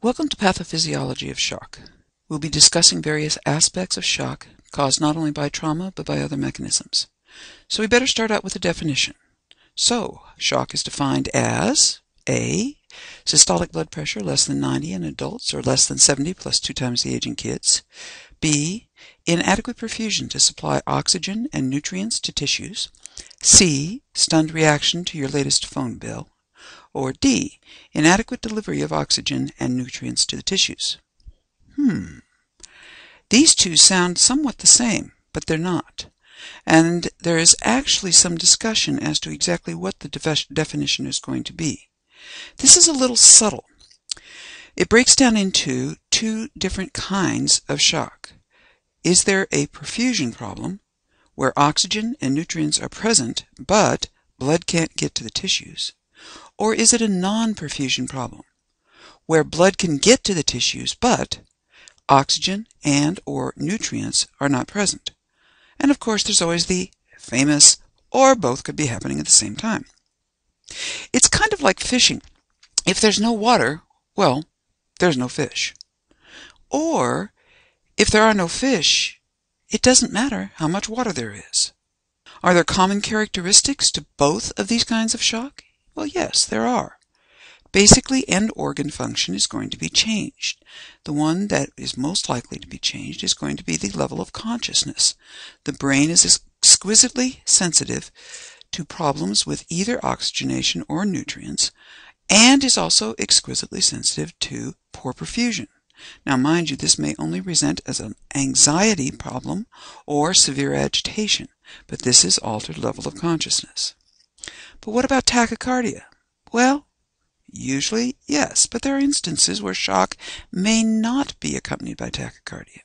Welcome to Pathophysiology of Shock. We'll be discussing various aspects of shock caused not only by trauma but by other mechanisms. So we better start out with a definition. So, shock is defined as A. Systolic blood pressure less than 90 in adults or less than 70 plus two times the age in kids. B. Inadequate perfusion to supply oxygen and nutrients to tissues. C. Stunned reaction to your latest phone bill. Or D. Inadequate delivery of oxygen and nutrients to the tissues. Hmm. These two sound somewhat the same, but they're not. And there is actually some discussion as to exactly what the def definition is going to be. This is a little subtle. It breaks down into two different kinds of shock. Is there a perfusion problem, where oxygen and nutrients are present, but blood can't get to the tissues? Or is it a non-perfusion problem, where blood can get to the tissues, but oxygen and or nutrients are not present? And of course, there's always the famous, or both could be happening at the same time. It's kind of like fishing. If there's no water, well, there's no fish. Or, if there are no fish, it doesn't matter how much water there is. Are there common characteristics to both of these kinds of shock? Well, yes, there are. Basically, end organ function is going to be changed. The one that is most likely to be changed is going to be the level of consciousness. The brain is exquisitely sensitive to problems with either oxygenation or nutrients, and is also exquisitely sensitive to poor perfusion. Now, mind you, this may only present as an anxiety problem or severe agitation, but this is altered level of consciousness. But what about tachycardia? Well, usually yes, but there are instances where shock may not be accompanied by tachycardia.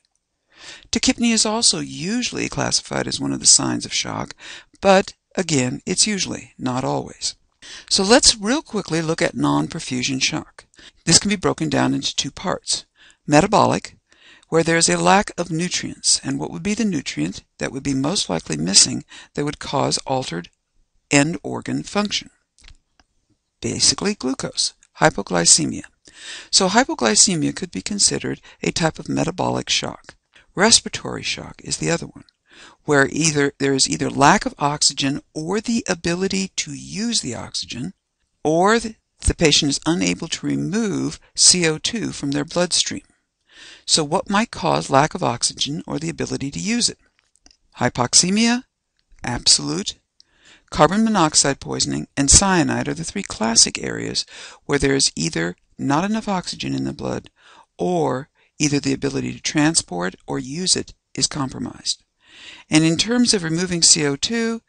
Tachypnea is also usually classified as one of the signs of shock, but again, it's usually, not always. So let's real quickly look at non-perfusion shock. This can be broken down into two parts. Metabolic, where there is a lack of nutrients, and what would be the nutrient that would be most likely missing that would cause altered end organ function. Basically glucose, hypoglycemia. So hypoglycemia could be considered a type of metabolic shock. Respiratory shock is the other one, where either there is either lack of oxygen or the ability to use the oxygen, or the, the patient is unable to remove CO2 from their bloodstream. So what might cause lack of oxygen or the ability to use it? Hypoxemia, absolute Carbon monoxide poisoning and cyanide are the three classic areas where there is either not enough oxygen in the blood or either the ability to transport or use it is compromised. And in terms of removing CO2,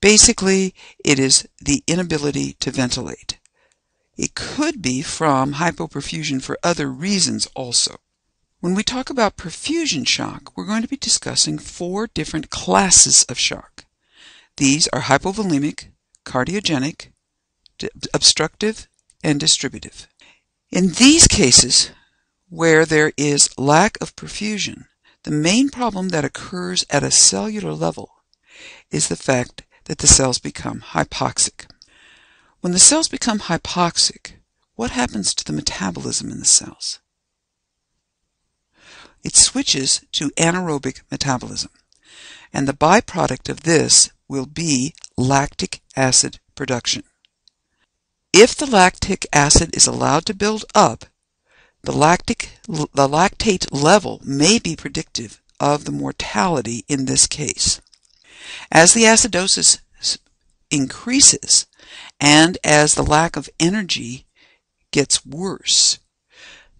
basically it is the inability to ventilate. It could be from hypoperfusion for other reasons also. When we talk about perfusion shock, we're going to be discussing four different classes of shock. These are hypovolemic, cardiogenic, obstructive, and distributive. In these cases, where there is lack of perfusion, the main problem that occurs at a cellular level is the fact that the cells become hypoxic. When the cells become hypoxic, what happens to the metabolism in the cells? It switches to anaerobic metabolism. And the byproduct of this will be lactic acid production. If the lactic acid is allowed to build up, the lactic the lactate level may be predictive of the mortality in this case. As the acidosis increases and as the lack of energy gets worse,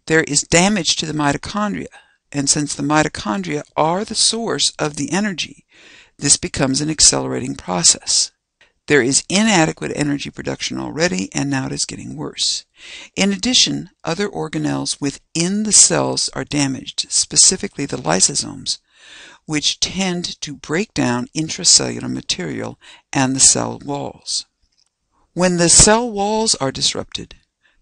there is damage to the mitochondria. And since the mitochondria are the source of the energy, this becomes an accelerating process. There is inadequate energy production already, and now it is getting worse. In addition, other organelles within the cells are damaged, specifically the lysosomes, which tend to break down intracellular material and the cell walls. When the cell walls are disrupted,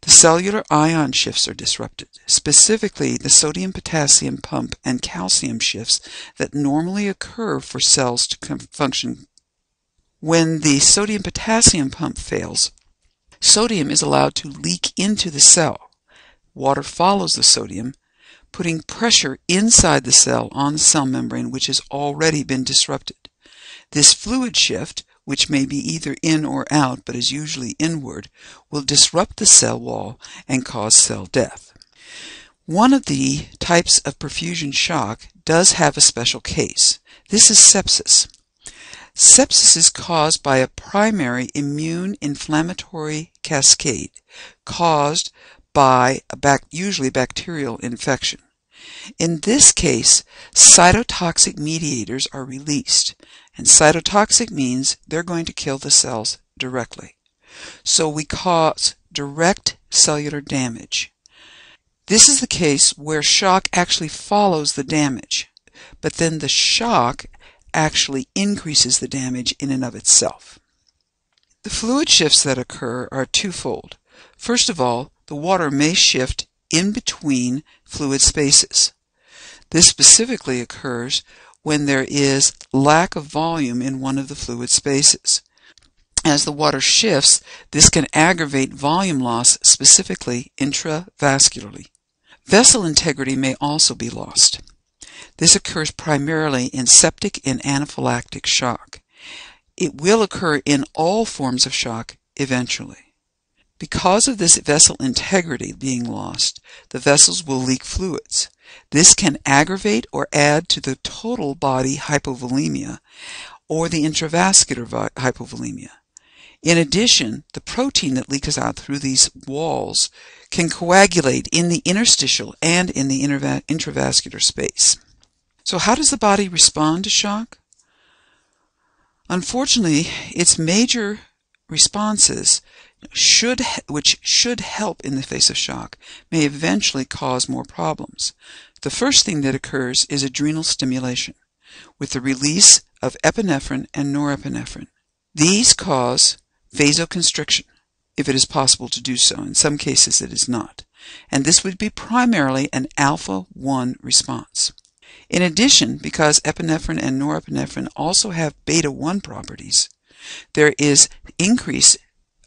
the cellular ion shifts are disrupted, specifically the sodium potassium pump and calcium shifts that normally occur for cells to function. When the sodium potassium pump fails, sodium is allowed to leak into the cell. water follows the sodium, putting pressure inside the cell on the cell membrane which has already been disrupted. This fluid shift, which may be either in or out but is usually inward, will disrupt the cell wall and cause cell death. One of the types of perfusion shock does have a special case. This is sepsis. Sepsis is caused by a primary immune inflammatory cascade caused by a bac- usually bacterial infection. In this case, cytotoxic mediators are released, and cytotoxic means they're going to kill the cells directly. So we cause direct cellular damage. This is the case where shock actually follows the damage, but then the shock actually increases the damage in and of itself. The fluid shifts that occur are twofold. First of all, the water may shift in between fluid spaces. This specifically occurs when there is lack of volume in one of the fluid spaces. As the water shifts, this can aggravate volume loss, specifically intravascularly. Vessel integrity may also be lost. This occurs primarily in septic and anaphylactic shock. It will occur in all forms of shock eventually. Because of this vessel integrity being lost, the vessels will leak fluids. This can aggravate or add to the total body hypovolemia or the intravascular hypovolemia. In addition, the protein that leaks out through these walls can coagulate in the interstitial and in the intravascular space. So how does the body respond to shock? Unfortunately, its major responses should which should help in the face of shock may eventually cause more problems. The first thing that occurs is adrenal stimulation with the release of epinephrine and norepinephrine. These cause vasoconstriction if it is possible to do so. In some cases it is not. And this would be primarily an alpha 1 response. In addition, because epinephrine and norepinephrine also have beta 1 properties, there is increase,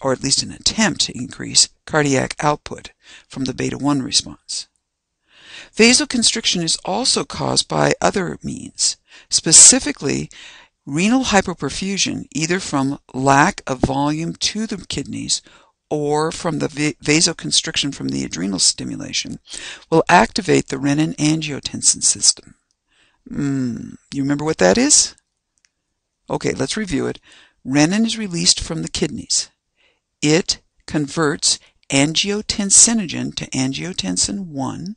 or at least an attempt to increase, cardiac output from the beta 1 response. Vasoconstriction is also caused by other means, specifically renal hypoperfusion, either from lack of volume to the kidneys or from the vasoconstriction from the adrenal stimulation, will activate the renin-angiotensin system. Mm, you remember what that is? Okay, let's review it. Renin is released from the kidneys. It converts angiotensinogen to angiotensin 1.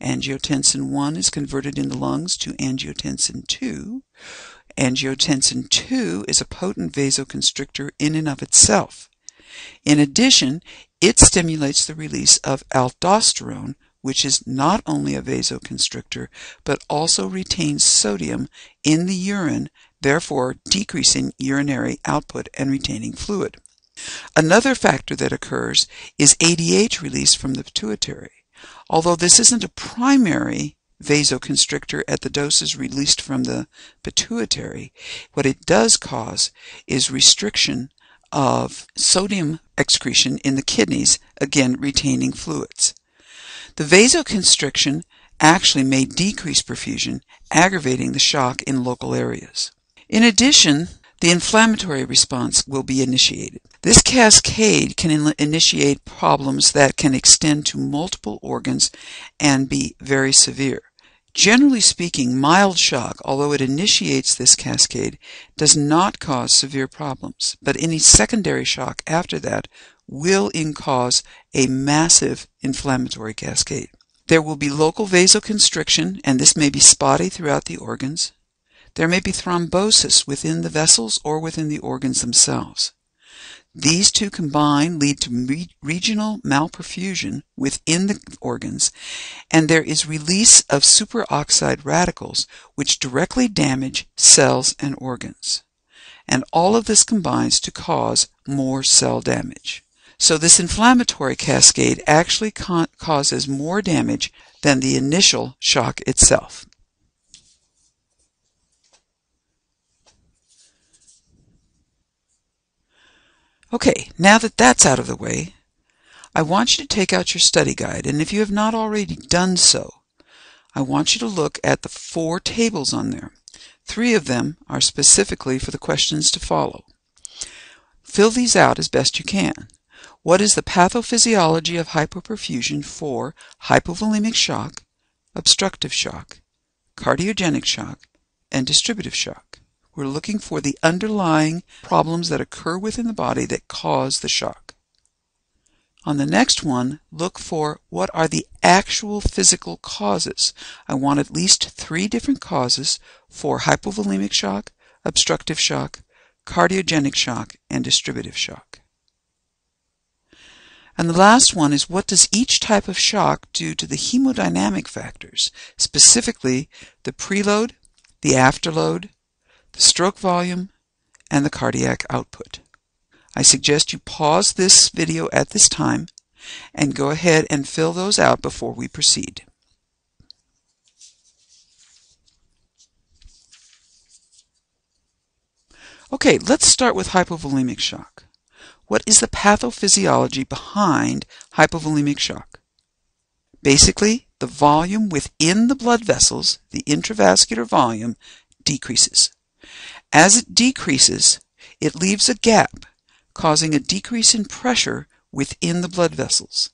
Angiotensin 1 is converted in the lungs to angiotensin 2. Angiotensin 2 is a potent vasoconstrictor in and of itself. In addition, it stimulates the release of aldosterone, which is not only a vasoconstrictor, but also retains sodium in the urine, therefore decreasing urinary output and retaining fluid. Another factor that occurs is ADH release from the pituitary. Although this isn't a primary vasoconstrictor at the doses released from the pituitary, what it does cause is restriction of sodium excretion in the kidneys, again retaining fluids. The vasoconstriction actually may decrease perfusion, aggravating the shock in local areas. In addition, the inflammatory response will be initiated. This cascade can in initiate problems that can extend to multiple organs and be very severe. Generally speaking, mild shock, although it initiates this cascade, does not cause severe problems, but any secondary shock after that will in cause a massive inflammatory cascade. There will be local vasoconstriction, and this may be spotty throughout the organs. There may be thrombosis within the vessels or within the organs themselves. These two combine lead to re regional malperfusion within the organs, and there is release of superoxide radicals which directly damage cells and organs. And all of this combines to cause more cell damage. So this inflammatory cascade actually causes more damage than the initial shock itself. Okay, now that that's out of the way, I want you to take out your study guide, and if you have not already done so, I want you to look at the four tables on there. Three of them are specifically for the questions to follow. Fill these out as best you can. What is the pathophysiology of hypoperfusion for hypovolemic shock, obstructive shock, cardiogenic shock, and distributive shock? We're looking for the underlying problems that occur within the body that cause the shock. On the next one, look for what are the actual physical causes. I want at least three different causes for hypovolemic shock, obstructive shock, cardiogenic shock, and distributive shock. And the last one is what does each type of shock do to the hemodynamic factors, specifically the preload, the afterload, the stroke volume, and the cardiac output. I suggest you pause this video at this time and go ahead and fill those out before we proceed. Okay, let's start with hypovolemic shock. What is the pathophysiology behind hypovolemic shock? Basically, the volume within the blood vessels, the intravascular volume, decreases. As it decreases, it leaves a gap causing a decrease in pressure within the blood vessels.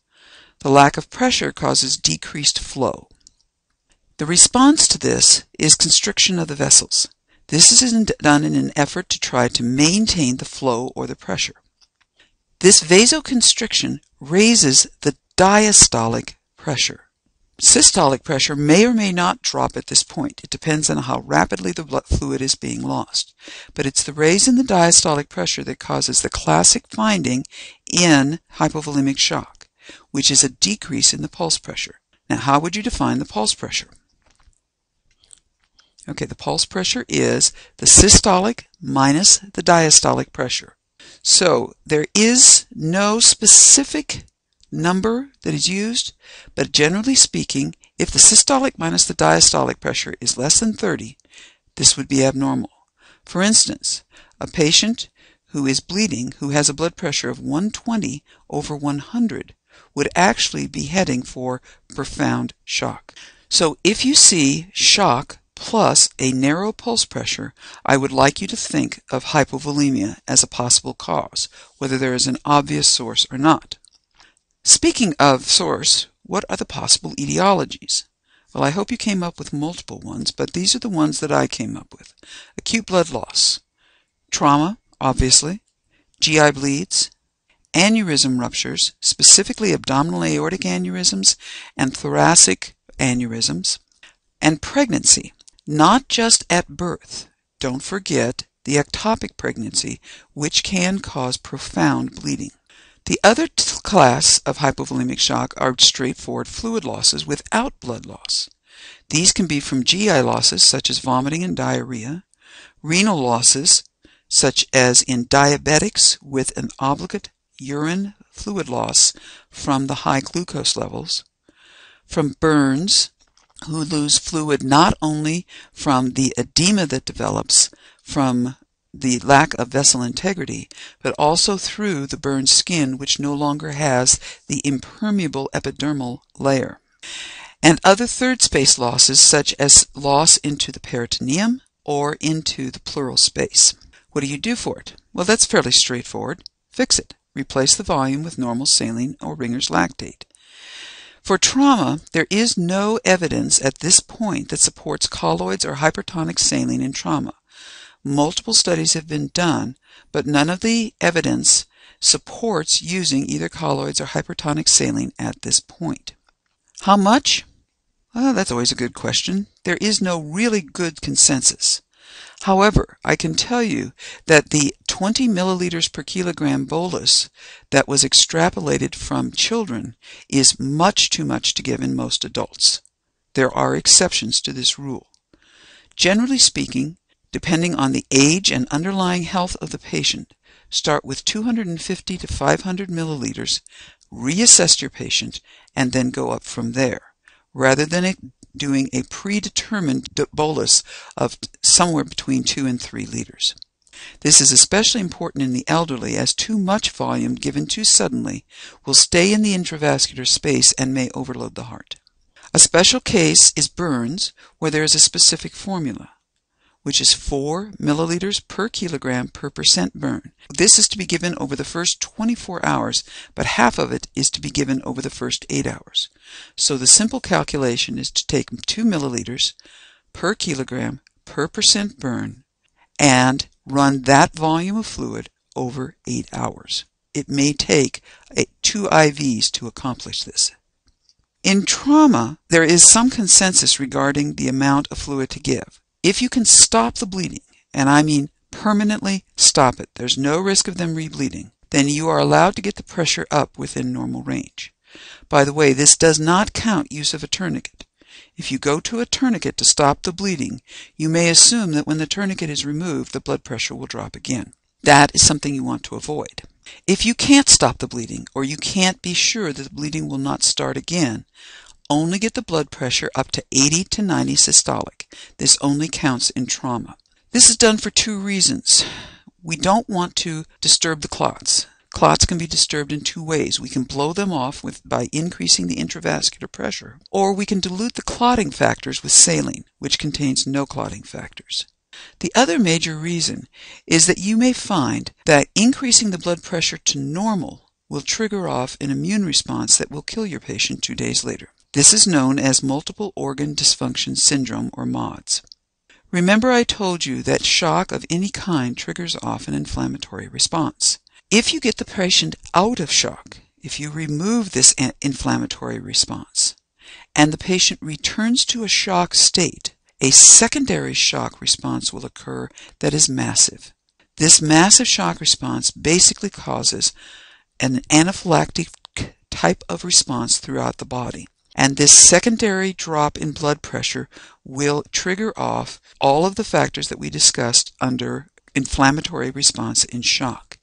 The lack of pressure causes decreased flow. The response to this is constriction of the vessels. This is done in an effort to try to maintain the flow or the pressure. This vasoconstriction raises the diastolic pressure. Systolic pressure may or may not drop at this point. It depends on how rapidly the blood fluid is being lost. But it's the raise in the diastolic pressure that causes the classic finding in hypovolemic shock, which is a decrease in the pulse pressure. Now, how would you define the pulse pressure? Okay, the pulse pressure is the systolic minus the diastolic pressure. So there is no specific number that is used, but generally speaking, if the systolic minus the diastolic pressure is less than 30, this would be abnormal. For instance, a patient who is bleeding, who has a blood pressure of 120 over 100, would actually be heading for profound shock. So if you see shock plus a narrow pulse pressure, I would like you to think of hypovolemia as a possible cause, whether there is an obvious source or not. Speaking of source, what are the possible etiologies? Well, I hope you came up with multiple ones, but these are the ones that I came up with. Acute blood loss, trauma, obviously, GI bleeds, aneurysm ruptures, specifically abdominal aortic aneurysms and thoracic aneurysms, and pregnancy, not just at birth. Don't forget the ectopic pregnancy, which can cause profound bleeding. The other class of hypovolemic shock are straightforward fluid losses without blood loss. These can be from GI losses such as vomiting and diarrhea, renal losses such as in diabetics with an obligate urine fluid loss from the high glucose levels, from burns who lose fluid not only from the edema that develops from the lack of vessel integrity, but also through the burned skin, which no longer has the impermeable epidermal layer. And other third space losses, such as loss into the peritoneum or into the pleural space. What do you do for it? Well, that's fairly straightforward. Fix it. Replace the volume with normal saline or Ringer's lactate. For trauma, there is no evidence at this point that supports colloids or hypertonic saline in trauma. Multiple studies have been done, but none of the evidence supports using either colloids or hypertonic saline at this point. How much? Well, that's always a good question. There is no really good consensus. However, I can tell you that the 20 milliliters per kilogram bolus that was extrapolated from children is much too much to give in most adults. There are exceptions to this rule. Generally speaking, depending on the age and underlying health of the patient, start with 250 to 500 milliliters, reassess your patient, and then go up from there, rather than doing a predetermined bolus of somewhere between 2 and 3 liters. This is especially important in the elderly as too much volume given too suddenly will stay in the intravascular space and may overload the heart. A special case is burns, where there is a specific formula, which is 4 milliliters per kilogram per percent burn. This is to be given over the first 24 hours, but half of it is to be given over the first 8 hours. So the simple calculation is to take 2 milliliters per kilogram per percent burn and run that volume of fluid over 8 hours. It may take two IVs to accomplish this. In trauma, there is some consensus regarding the amount of fluid to give. If you can stop the bleeding, and I mean permanently stop it, there's no risk of them rebleeding, then you are allowed to get the pressure up within normal range. By the way, this does not count use of a tourniquet. If you go to a tourniquet to stop the bleeding, you may assume that when the tourniquet is removed, the blood pressure will drop again. That is something you want to avoid. If you can't stop the bleeding, or you can't be sure that the bleeding will not start again, only get the blood pressure up to 80 to 90 systolic. This only counts in trauma. This is done for two reasons. We don't want to disturb the clots. Clots can be disturbed in two ways. We can blow them off with, by increasing the intravascular pressure, or we can dilute the clotting factors with saline, which contains no clotting factors. The other major reason is that you may find that increasing the blood pressure to normal will trigger off an immune response that will kill your patient two days later. This is known as multiple organ dysfunction syndrome or MODS. Remember I told you that shock of any kind triggers off an inflammatory response. If you get the patient out of shock, if you remove this inflammatory response, and the patient returns to a shock state, a secondary shock response will occur that is massive. This massive shock response basically causes an anaphylactic type of response throughout the body. And this secondary drop in blood pressure will trigger off all of the factors that we discussed under inflammatory response in shock.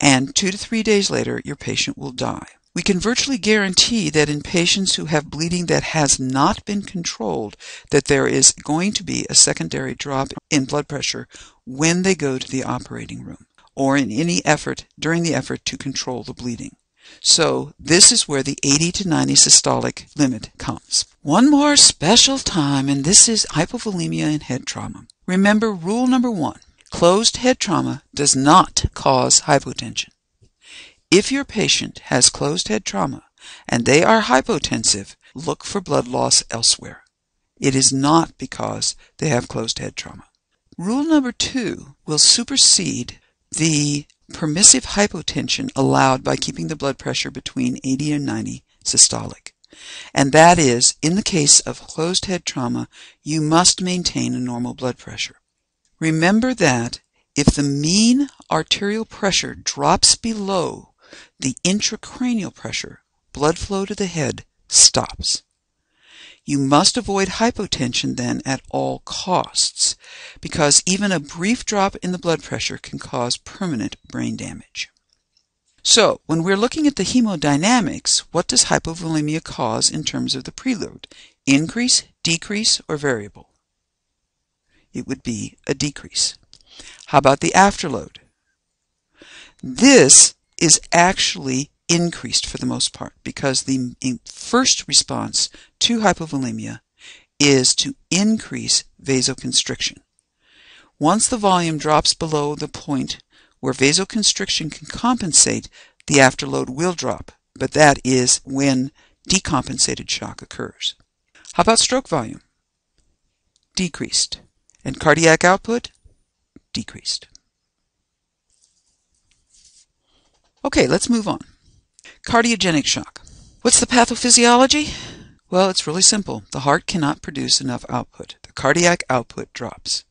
And two to three days later, your patient will die. We can virtually guarantee that in patients who have bleeding that has not been controlled, that there is going to be a secondary drop in blood pressure when they go to the operating room or in any effort during the effort to control the bleeding. So this is where the 80 to 90 systolic limit comes. One more special time, and this is hypovolemia and head trauma. Remember rule number one, closed head trauma does not cause hypotension. If your patient has closed head trauma and they are hypotensive, look for blood loss elsewhere. It is not because they have closed head trauma. Rule number two will supersede the permissive hypotension allowed by keeping the blood pressure between 80 and 90 systolic. And that is, in the case of closed head trauma, you must maintain a normal blood pressure. Remember that if the mean arterial pressure drops below the intracranial pressure, blood flow to the head, stops. You must avoid hypotension then at all costs, because even a brief drop in the blood pressure can cause permanent brain damage. So, when we're looking at the hemodynamics, what does hypovolemia cause in terms of the preload? Increase, decrease, or variable? It would be a decrease. How about the afterload? This is actually increased for the most part because the first response to hypovolemia is to increase vasoconstriction. Once the volume drops below the point where vasoconstriction can compensate, the afterload will drop, but that is when decompensated shock occurs. How about stroke volume? Decreased. And cardiac output? Decreased. Okay, let's move on. Cardiogenic shock. What's the pathophysiology? Well, it's really simple. The heart cannot produce enough output. The cardiac output drops.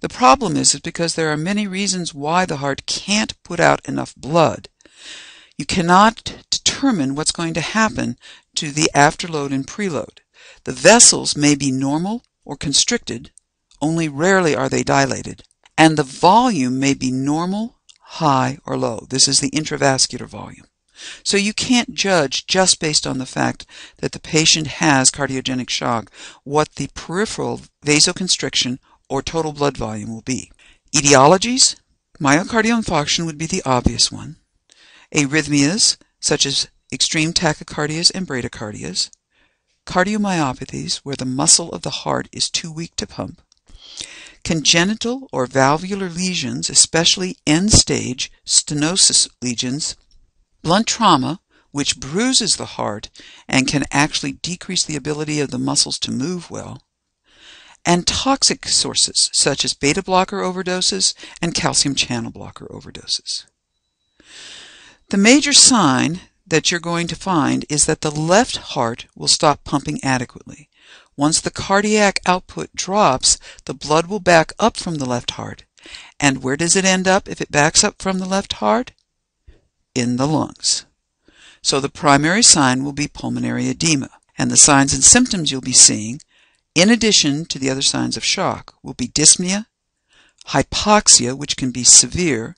The problem is, is because there are many reasons why the heart can't put out enough blood. You cannot determine what's going to happen to the afterload and preload. The vessels may be normal or constricted, only rarely are they dilated, and the volume may be normal high, or low. This is the intravascular volume. So you can't judge just based on the fact that the patient has cardiogenic shock what the peripheral vasoconstriction or total blood volume will be. Etiologies Myocardial infarction would be the obvious one. Arrhythmias, such as extreme tachycardias and bradycardias. Cardiomyopathies, where the muscle of the heart is too weak to pump. Congenital or valvular lesions, especially end stage stenosis lesions. Blunt trauma, which bruises the heart and can actually decrease the ability of the muscles to move well and toxic sources such as beta blocker overdoses and calcium channel blocker overdoses. The major sign that you're going to find is that the left heart will stop pumping adequately. Once the cardiac output drops, the blood will back up from the left heart. And where does it end up if it backs up from the left heart? In the lungs. So the primary sign will be pulmonary edema. And the signs and symptoms you'll be seeing in addition to the other signs of shock will be dyspnea, hypoxia, which can be severe,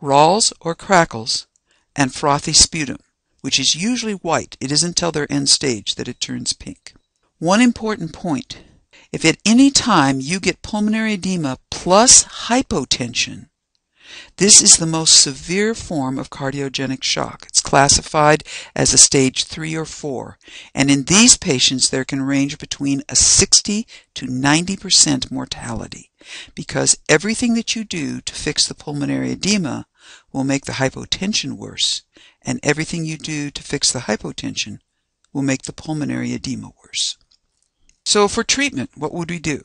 rales or crackles, and frothy sputum, which is usually white. It isn't until their end stage that it turns pink. One important point. If at any time you get pulmonary edema plus hypotension, this is the most severe form of cardiogenic shock. It's classified as a stage 3 or 4, and in these patients there can range between a 60 to 90% mortality because everything that you do to fix the pulmonary edema will make the hypotension worse, and everything you do to fix the hypotension will make the pulmonary edema worse. So for treatment, what would we do?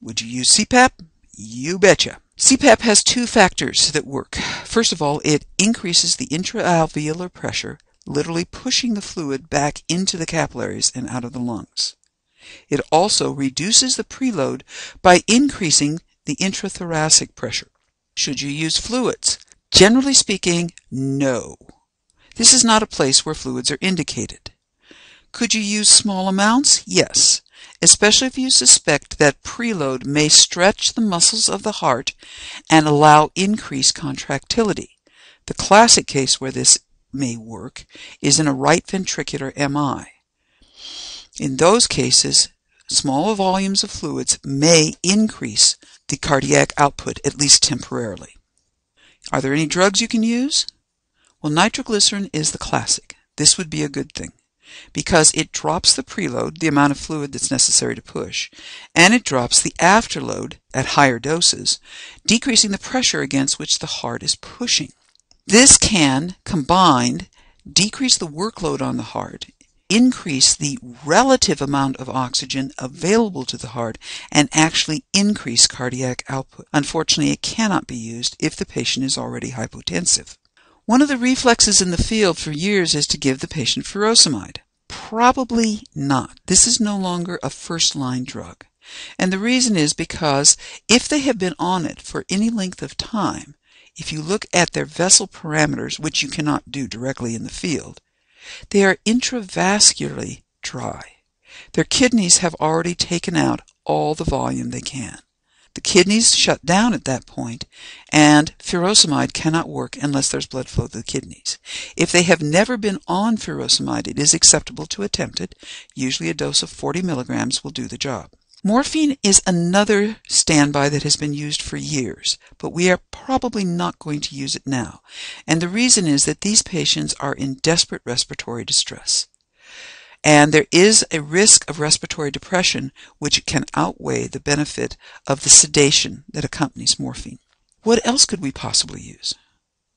Would you use CPAP? You betcha. CPAP has two factors that work. First of all, it increases the intraalveolar pressure, literally pushing the fluid back into the capillaries and out of the lungs. It also reduces the preload by increasing the intrathoracic pressure. Should you use fluids? Generally speaking, no. This is not a place where fluids are indicated. Could you use small amounts? Yes especially if you suspect that preload may stretch the muscles of the heart and allow increased contractility. The classic case where this may work is in a right ventricular MI. In those cases, small volumes of fluids may increase the cardiac output, at least temporarily. Are there any drugs you can use? Well, nitroglycerin is the classic. This would be a good thing because it drops the preload, the amount of fluid that's necessary to push, and it drops the afterload at higher doses, decreasing the pressure against which the heart is pushing. This can, combined, decrease the workload on the heart, increase the relative amount of oxygen available to the heart, and actually increase cardiac output. Unfortunately, it cannot be used if the patient is already hypotensive. One of the reflexes in the field for years is to give the patient furosemide. Probably not. This is no longer a first line drug. And the reason is because if they have been on it for any length of time, if you look at their vessel parameters, which you cannot do directly in the field, they are intravascularly dry. Their kidneys have already taken out all the volume they can. The kidneys shut down at that point, and furosemide cannot work unless there's blood flow to the kidneys. If they have never been on furosemide, it is acceptable to attempt it. Usually a dose of 40 milligrams will do the job. Morphine is another standby that has been used for years, but we are probably not going to use it now. And the reason is that these patients are in desperate respiratory distress. And there is a risk of respiratory depression which can outweigh the benefit of the sedation that accompanies morphine. What else could we possibly use?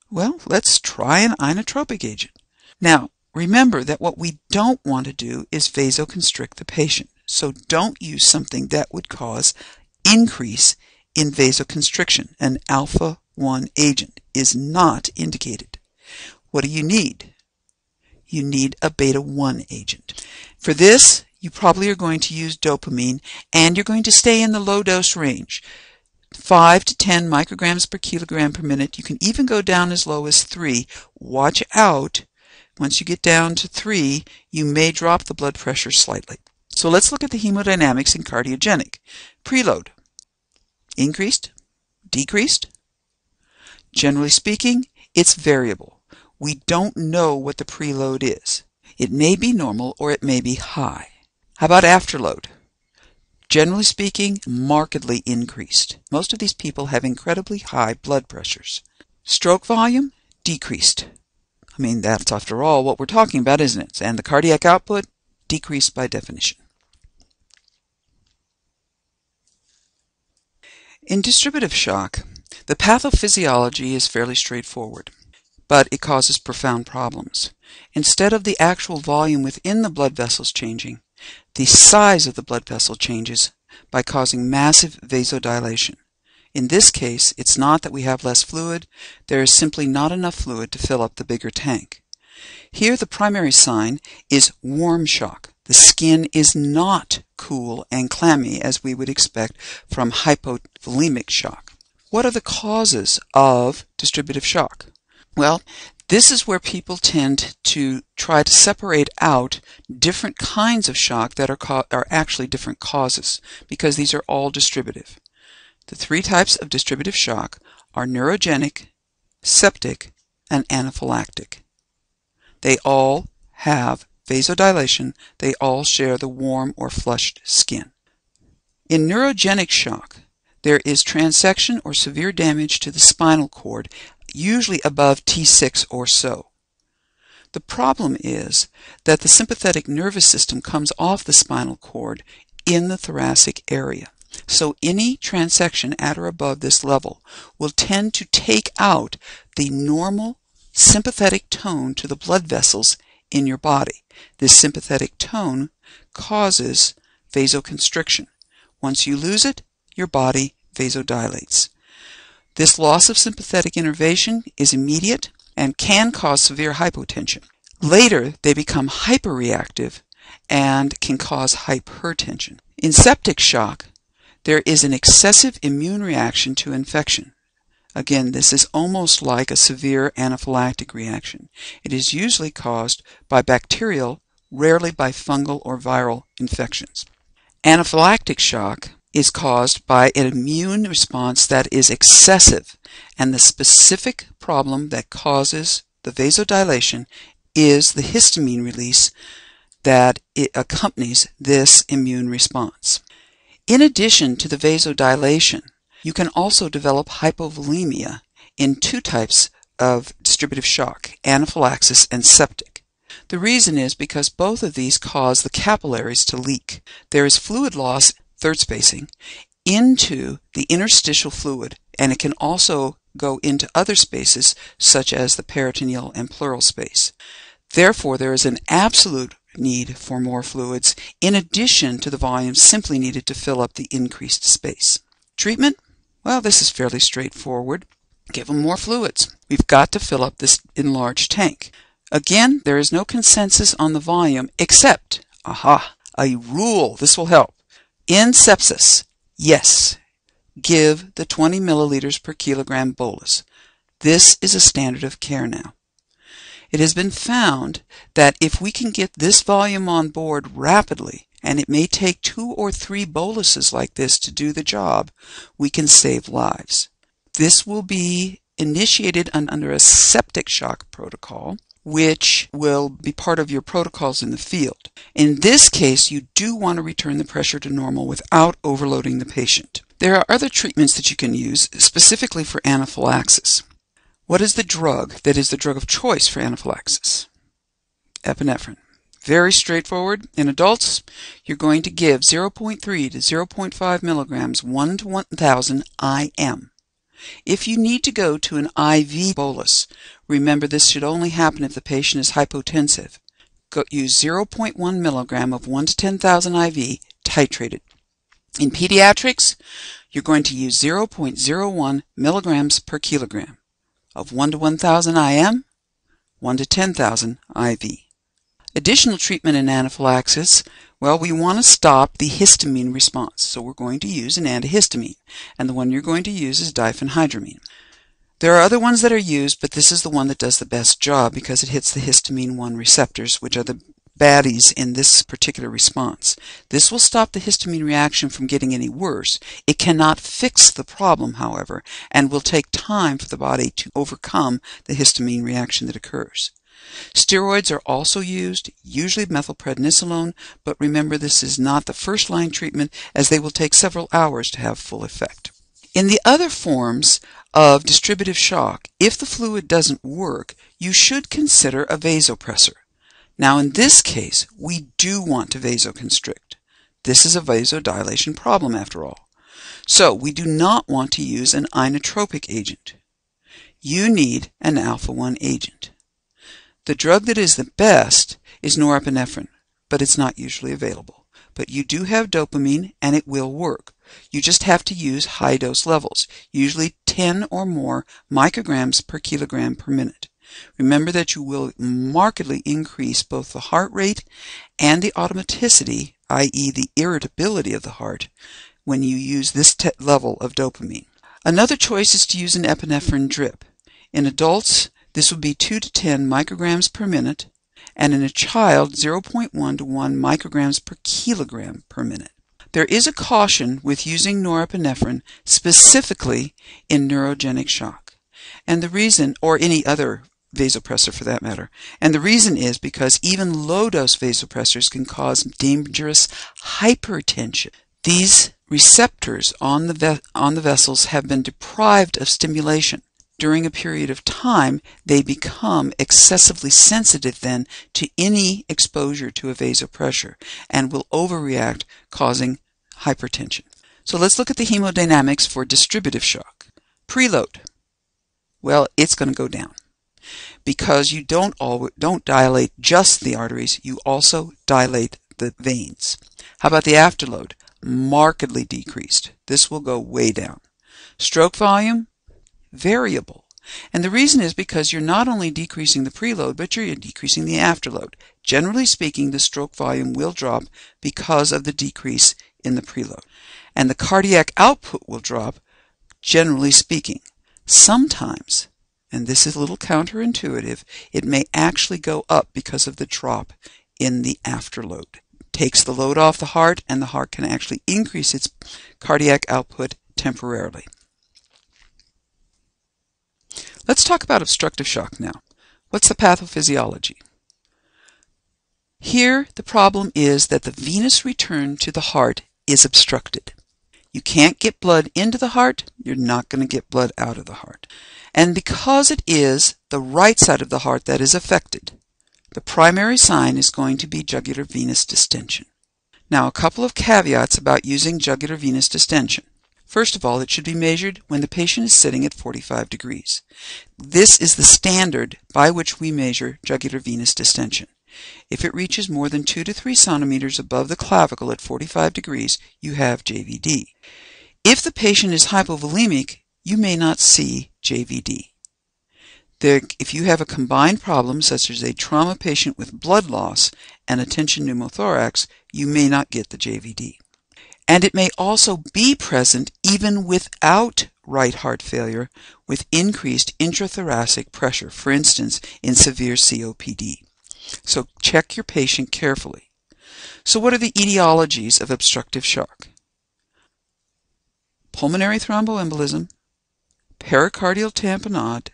Well, let's try an inotropic agent. Now, remember that what we don't want to do is vasoconstrict the patient. So don't use something that would cause increase in vasoconstriction. An alpha 1 agent is not indicated. What do you need? You need a beta 1 agent. For this, you probably are going to use dopamine and you're going to stay in the low dose range. 5 to 10 micrograms per kilogram per minute. You can even go down as low as 3. Watch out. Once you get down to 3, you may drop the blood pressure slightly. So let's look at the hemodynamics in cardiogenic. Preload. Increased? Decreased? Generally speaking, it's variable we don't know what the preload is. It may be normal or it may be high. How about afterload? generally speaking, markedly increased. Most of these people have incredibly high blood pressures. Stroke volume decreased. I mean, that's after all what we're talking about, isn't it? And the cardiac output decreased by definition. In distributive shock, the pathophysiology is fairly straightforward, but it causes profound problems. Instead of the actual volume within the blood vessels changing, the size of the blood vessel changes by causing massive vasodilation. In this case, it's not that we have less fluid, there is simply not enough fluid to fill up the bigger tank. Here the primary sign is warm shock. The skin is not cool and clammy as we would expect from hypovolemic shock. What are the causes of distributive shock? Well, this is where people tend to try to separate out different kinds of shock that are, are actually different causes, because these are all distributive. The three types of distributive shock are neurogenic, septic, and anaphylactic. They all have vasodilation. They all share the warm or flushed skin. In neurogenic shock, there is transection or severe damage to the spinal cord, usually above T6 or so. The problem is that the sympathetic nervous system comes off the spinal cord in the thoracic area. So any transection at or above this level will tend to take out the normal sympathetic tone to the blood vessels in your body. This sympathetic tone causes vasoconstriction. Once you lose it, your body vasodilates. This loss of sympathetic innervation is immediate and can cause severe hypotension. Later, they become hyperreactive and can cause hypertension. In septic shock, there is an excessive immune reaction to infection. Again, this is almost like a severe anaphylactic reaction. It is usually caused by bacterial, rarely by fungal or viral infections. Anaphylactic shock is caused by an immune response that is excessive, and the specific problem that causes the vasodilation is the histamine release that accompanies this immune response. In addition to the vasodilation, you can also develop hypovolemia in two types of distributive shock, anaphylaxis and septic. The reason is because both of these cause the capillaries to leak. There is fluid loss third spacing, into the interstitial fluid, and it can also go into other spaces such as the peritoneal and pleural space. Therefore, there is an absolute need for more fluids in addition to the volume simply needed to fill up the increased space. Treatment? Well, this is fairly straightforward. Give them more fluids. We've got to fill up this enlarged tank. Again, there is no consensus on the volume except, aha, a rule. This will help. In sepsis, yes, give the 20 milliliters per kilogram bolus. This is a standard of care now. It has been found that if we can get this volume on board rapidly, and it may take two or three boluses like this to do the job, we can save lives. This will be initiated under a septic shock protocol, which will be part of your protocols in the field. In this case, you do want to return the pressure to normal without overloading the patient. There are other treatments that you can use specifically for anaphylaxis. What is the drug that is the drug of choice for anaphylaxis? Epinephrine. Very straightforward. In adults, you're going to give 0.3 to 0.5 milligrams 1 to 1000 IM. If you need to go to an IV bolus, remember this should only happen if the patient is hypotensive. Go, use 0.1 milligram of 1 to 10,000 IV titrated. In pediatrics, you're going to use 0.01 milligrams per kilogram of 1 to 1000 IM, 1 to 10,000 IV. Additional treatment in anaphylaxis well, we want to stop the histamine response, so we're going to use an antihistamine, and the one you're going to use is diphenhydramine. There are other ones that are used, but this is the one that does the best job because it hits the histamine 1 receptors, which are the baddies in this particular response. This will stop the histamine reaction from getting any worse. It cannot fix the problem, however, and will take time for the body to overcome the histamine reaction that occurs. Steroids are also used, usually methylprednisolone, but remember this is not the first line treatment as they will take several hours to have full effect. In the other forms of distributive shock, if the fluid doesn't work, you should consider a vasopressor. Now in this case, we do want to vasoconstrict. This is a vasodilation problem after all. So we do not want to use an inotropic agent. You need an alpha-1 agent. The drug that is the best is norepinephrine, but it's not usually available. But you do have dopamine and it will work. You just have to use high dose levels, usually 10 or more micrograms per kilogram per minute. Remember that you will markedly increase both the heart rate and the automaticity, i.e. the irritability of the heart, when you use this level of dopamine. Another choice is to use an epinephrine drip. In adults, this would be 2 to 10 micrograms per minute, and in a child, 0.1 to 1 micrograms per kilogram per minute. There is a caution with using norepinephrine specifically in neurogenic shock. And the reason, or any other vasopressor for that matter. And the reason is because even low dose vasopressors can cause dangerous hypertension. These receptors on the, on the vessels have been deprived of stimulation. During a period of time, they become excessively sensitive then to any exposure to a vasopressor and will overreact, causing hypertension. So let's look at the hemodynamics for distributive shock. Preload. Well, it's going to go down because you don't all, don't dilate just the arteries, you also dilate the veins. How about the afterload? Markedly decreased. This will go way down. Stroke volume? Variable. And the reason is because you're not only decreasing the preload, but you're decreasing the afterload. Generally speaking, the stroke volume will drop because of the decrease in the preload. And the cardiac output will drop, generally speaking. Sometimes and this is a little counterintuitive, it may actually go up because of the drop in the afterload. Takes the load off the heart, and the heart can actually increase its cardiac output temporarily. Let's talk about obstructive shock now. What's the pathophysiology? Here, the problem is that the venous return to the heart is obstructed. You can't get blood into the heart, you're not going to get blood out of the heart. And because it is the right side of the heart that is affected, the primary sign is going to be jugular venous distension. Now, a couple of caveats about using jugular venous distension. First of all, it should be measured when the patient is sitting at 45 degrees. This is the standard by which we measure jugular venous distension. If it reaches more than 2 to 3 centimeters above the clavicle at 45 degrees, you have JVD. If the patient is hypovolemic, you may not see JVD. There, if you have a combined problem, such as a trauma patient with blood loss and a tension pneumothorax, you may not get the JVD. And it may also be present even without right heart failure with increased intrathoracic pressure, for instance, in severe COPD. So check your patient carefully. So what are the etiologies of obstructive shock? Pulmonary thromboembolism, pericardial tamponade,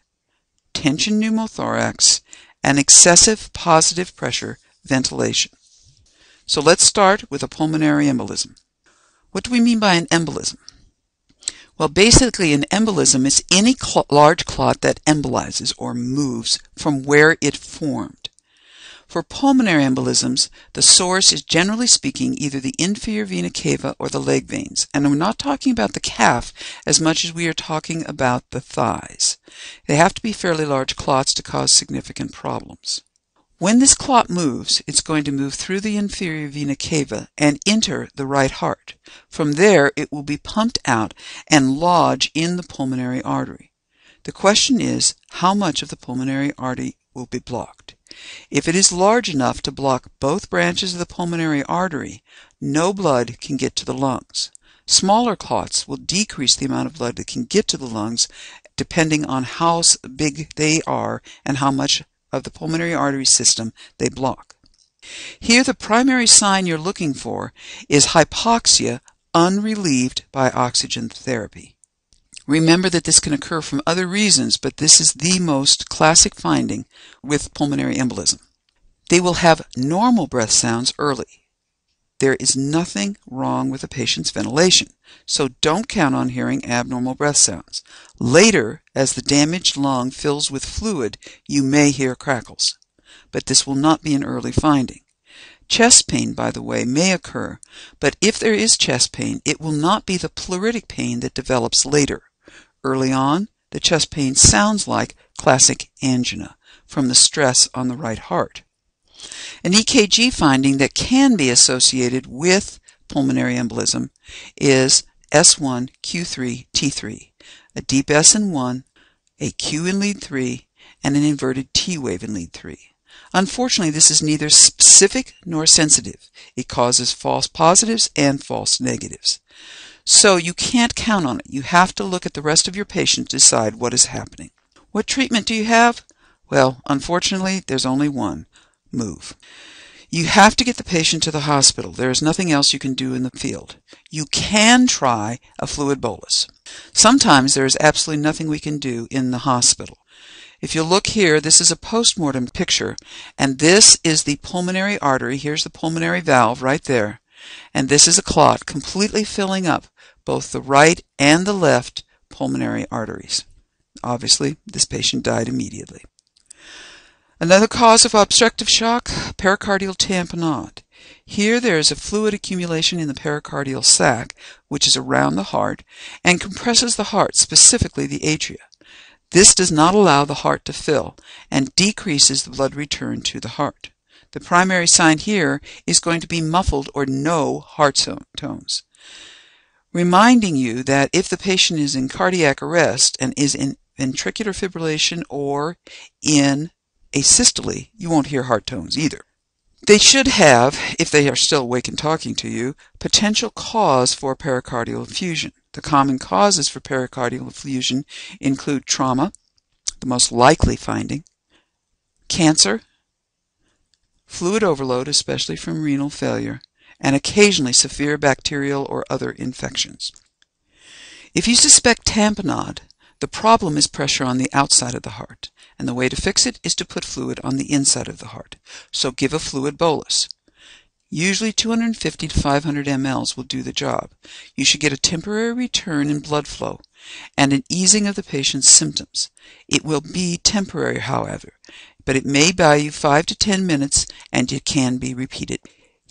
tension pneumothorax, and excessive positive pressure ventilation. So let's start with a pulmonary embolism. What do we mean by an embolism? Well, basically, an embolism is any cl large clot that embolizes or moves from where it formed. For pulmonary embolisms, the source is generally speaking either the inferior vena cava or the leg veins. And we're not talking about the calf as much as we are talking about the thighs. They have to be fairly large clots to cause significant problems. When this clot moves, it's going to move through the inferior vena cava and enter the right heart. From there, it will be pumped out and lodge in the pulmonary artery. The question is, how much of the pulmonary artery will be blocked? If it is large enough to block both branches of the pulmonary artery, no blood can get to the lungs. Smaller clots will decrease the amount of blood that can get to the lungs depending on how big they are and how much of the pulmonary artery system they block. Here, the primary sign you're looking for is hypoxia unrelieved by oxygen therapy. Remember that this can occur from other reasons, but this is the most classic finding with pulmonary embolism. They will have normal breath sounds early. There is nothing wrong with a patient's ventilation, so don't count on hearing abnormal breath sounds. Later, as the damaged lung fills with fluid, you may hear crackles, but this will not be an early finding. Chest pain, by the way, may occur, but if there is chest pain, it will not be the pleuritic pain that develops later. Early on, the chest pain sounds like classic angina from the stress on the right heart. An EKG finding that can be associated with pulmonary embolism is S1, Q3, T3, a deep S in 1, a Q in lead 3, and an inverted T wave in lead 3. Unfortunately, this is neither specific nor sensitive. It causes false positives and false negatives. So you can't count on it. You have to look at the rest of your patient to decide what is happening. What treatment do you have? Well, unfortunately, there's only one move. You have to get the patient to the hospital. There is nothing else you can do in the field. You can try a fluid bolus. Sometimes there is absolutely nothing we can do in the hospital. If you look here, this is a postmortem picture, and this is the pulmonary artery. Here's the pulmonary valve right there. And this is a clot completely filling up both the right and the left pulmonary arteries. Obviously, this patient died immediately. Another cause of obstructive shock, pericardial tamponade. Here there is a fluid accumulation in the pericardial sac, which is around the heart, and compresses the heart, specifically the atria. This does not allow the heart to fill and decreases the blood return to the heart. The primary sign here is going to be muffled or no heart tones. Reminding you that if the patient is in cardiac arrest and is in ventricular fibrillation or in asystole, you won't hear heart tones either. They should have, if they are still awake and talking to you, potential cause for pericardial effusion. The common causes for pericardial effusion include trauma, the most likely finding, cancer, fluid overload, especially from renal failure, and occasionally severe bacterial or other infections. If you suspect tamponade, the problem is pressure on the outside of the heart and the way to fix it is to put fluid on the inside of the heart. So give a fluid bolus. Usually 250 to 500 mLs will do the job. You should get a temporary return in blood flow and an easing of the patient's symptoms. It will be temporary, however, but it may buy you 5 to 10 minutes and it can be repeated.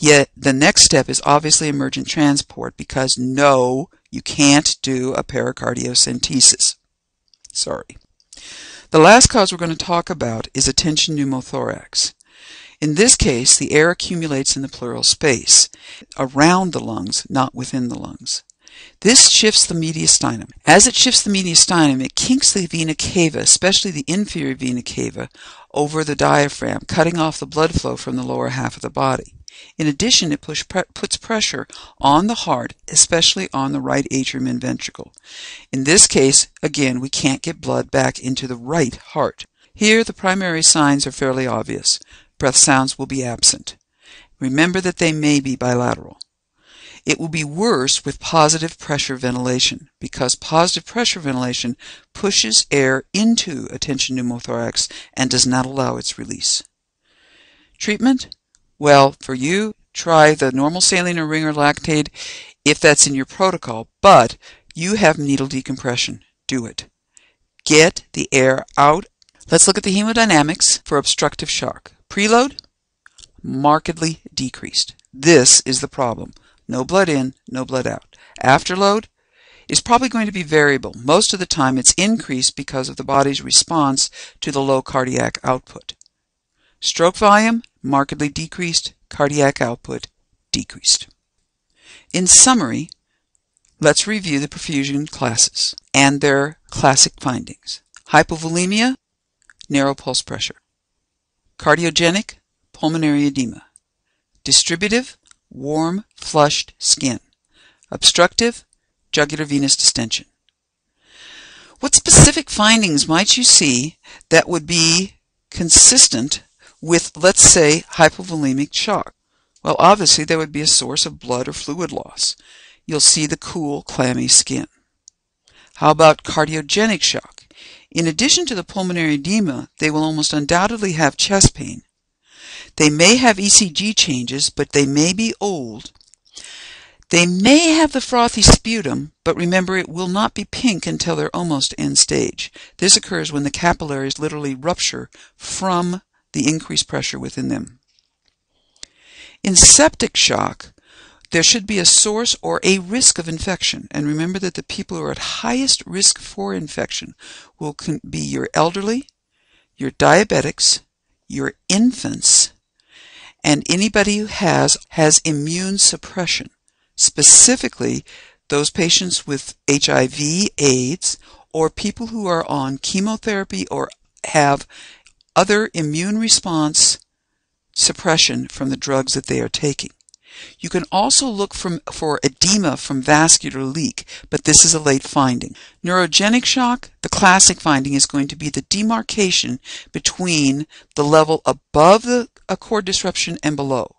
Yet the next step is obviously emergent transport because no, you can't do a pericardiocentesis. Sorry. The last cause we're going to talk about is a tension pneumothorax. In this case, the air accumulates in the pleural space, around the lungs, not within the lungs. This shifts the mediastinum. As it shifts the mediastinum, it kinks the vena cava, especially the inferior vena cava, over the diaphragm, cutting off the blood flow from the lower half of the body. In addition, it push, pre puts pressure on the heart, especially on the right atrium and ventricle. In this case, again, we can't get blood back into the right heart. Here, the primary signs are fairly obvious. Breath sounds will be absent. Remember that they may be bilateral. It will be worse with positive pressure ventilation because positive pressure ventilation pushes air into a tension pneumothorax and does not allow its release. Treatment? Well, for you, try the normal saline or ringer lactate if that's in your protocol, but you have needle decompression. Do it. Get the air out. Let's look at the hemodynamics for obstructive shock. Preload, markedly decreased. This is the problem. No blood in, no blood out. Afterload is probably going to be variable. Most of the time it's increased because of the body's response to the low cardiac output. Stroke volume, markedly decreased, cardiac output decreased. In summary, let's review the perfusion classes and their classic findings. Hypovolemia, narrow pulse pressure. Cardiogenic, pulmonary edema. Distributive, warm, flushed skin. Obstructive, jugular venous distension. What specific findings might you see that would be consistent with, let's say, hypovolemic shock? Well, obviously, there would be a source of blood or fluid loss. You'll see the cool, clammy skin. How about cardiogenic shock? In addition to the pulmonary edema, they will almost undoubtedly have chest pain. They may have ECG changes, but they may be old. They may have the frothy sputum, but remember it will not be pink until they're almost end stage. This occurs when the capillaries literally rupture from the increased pressure within them. In septic shock, there should be a source or a risk of infection. And remember that the people who are at highest risk for infection will be your elderly, your diabetics, your infants, and anybody who has has immune suppression. Specifically, those patients with HIV, AIDS, or people who are on chemotherapy or have other immune response suppression from the drugs that they are taking. You can also look from, for edema from vascular leak, but this is a late finding. Neurogenic shock, the classic finding is going to be the demarcation between the level above the cord disruption and below.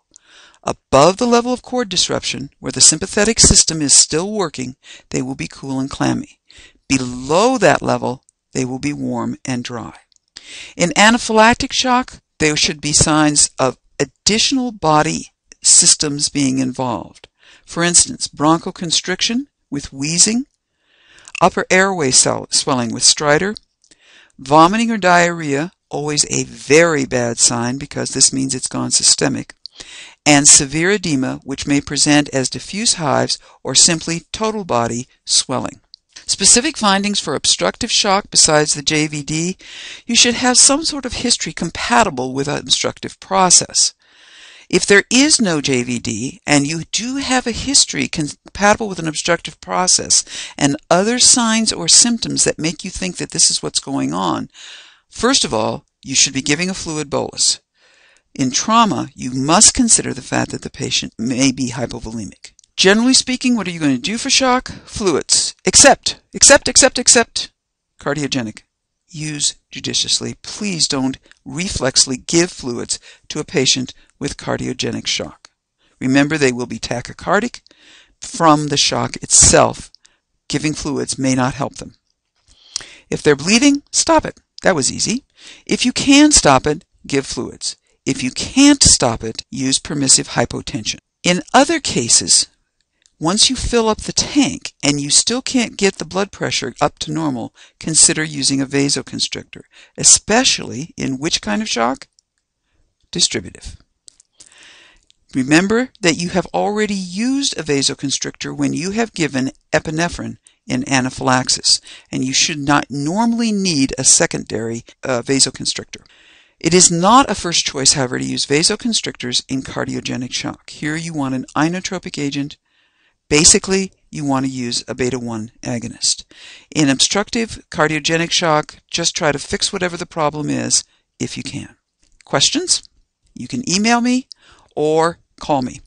Above the level of cord disruption, where the sympathetic system is still working, they will be cool and clammy. Below that level, they will be warm and dry. In anaphylactic shock, there should be signs of additional body systems being involved. For instance, bronchoconstriction with wheezing, upper airway cell swelling with stridor, vomiting or diarrhea, always a very bad sign because this means it's gone systemic, and severe edema, which may present as diffuse hives or simply total body swelling. Specific findings for obstructive shock besides the JVD, you should have some sort of history compatible with an obstructive process. If there is no JVD and you do have a history compatible with an obstructive process and other signs or symptoms that make you think that this is what's going on, first of all, you should be giving a fluid bolus. In trauma, you must consider the fact that the patient may be hypovolemic. Generally speaking, what are you going to do for shock? Fluids. Except, except, except, except cardiogenic. Use judiciously. Please don't reflexly give fluids to a patient with cardiogenic shock. Remember, they will be tachycardic from the shock itself. Giving fluids may not help them. If they're bleeding, stop it. That was easy. If you can stop it, give fluids. If you can't stop it, use permissive hypotension. In other cases, once you fill up the tank and you still can't get the blood pressure up to normal, consider using a vasoconstrictor, especially in which kind of shock? Distributive. Remember that you have already used a vasoconstrictor when you have given epinephrine in anaphylaxis, and you should not normally need a secondary uh, vasoconstrictor. It is not a first choice, however, to use vasoconstrictors in cardiogenic shock. Here you want an inotropic agent Basically, you want to use a beta 1 agonist. In obstructive cardiogenic shock, just try to fix whatever the problem is if you can. Questions? You can email me or call me.